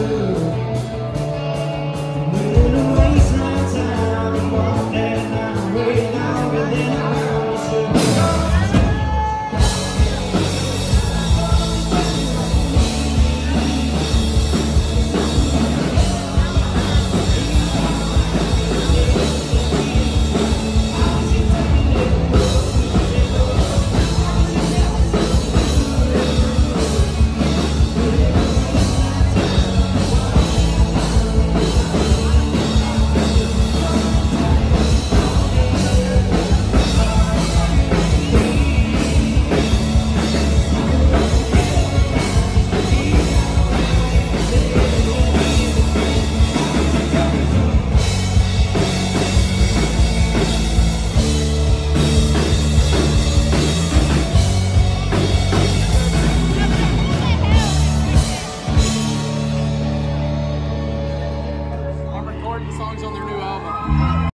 Ooh. Recording songs on their new album.